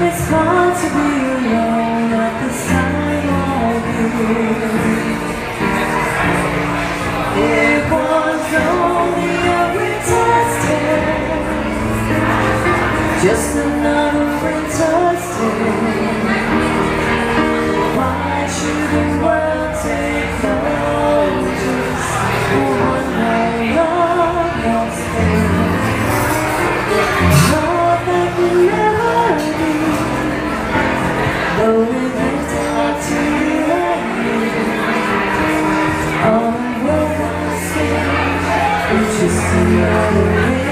it's hard to be alone at this time of year. It was only a tale, just another winter's just day